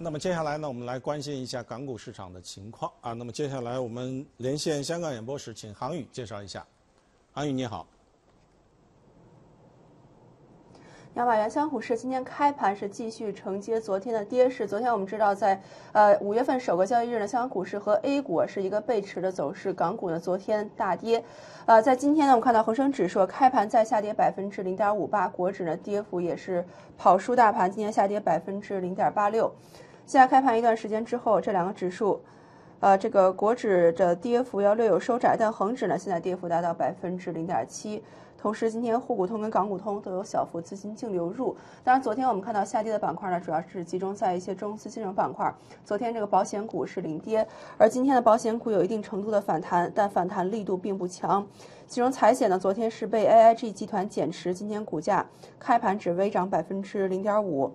那么接下来呢，我们来关心一下港股市场的情况啊。那么接下来我们连线香港演播室，请航宇介绍一下。航宇你好。亚马原香股市今天开盘是继续承接昨天的跌势。昨天我们知道，在呃五月份首个交易日呢，香港股市和 A 股是一个背驰的走势，港股呢昨天大跌。呃，在今天呢，我们看到恒生指数开盘再下跌百分之零点五八，国指呢跌幅也是跑输大盘，今天下跌百分之零点八六。现在开盘一段时间之后，这两个指数，呃，这个国指的跌幅要略有收窄，但恒指呢现在跌幅达到百分之零点七。同时，今天沪股通跟港股通都有小幅资金净流入。当然，昨天我们看到下跌的板块呢，主要是集中在一些中资金融板块。昨天这个保险股是领跌，而今天的保险股有一定程度的反弹，但反弹力度并不强。金融财险呢，昨天是被 AIG 集团减持，今天股价开盘只微涨百分之零点五。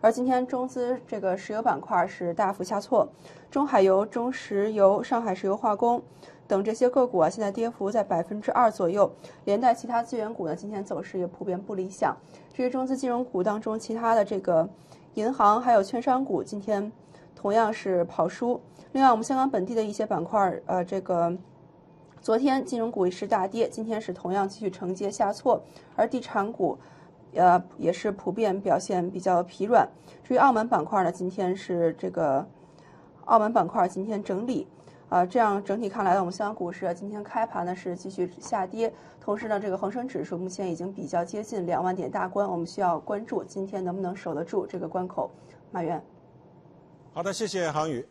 而今天中资这个石油板块是大幅下挫，中海油、中石油、上海石油化工等这些个股啊，现在跌幅在百分之二左右，连带其他资源股呢，今天走势也普遍不理想。至于中资金融股当中，其他的这个银行还有券商股，今天同样是跑输。另外，我们香港本地的一些板块，呃，这个昨天金融股也是大跌，今天是同样继续承接下挫，而地产股。呃，也是普遍表现比较疲软。至于澳门板块呢，今天是这个澳门板块今天整理，啊，这样整体看来呢，我们香港股市今天开盘呢是继续下跌，同时呢，这个恒生指数目前已经比较接近两万点大关，我们需要关注今天能不能守得住这个关口。马原，好的，谢谢航宇。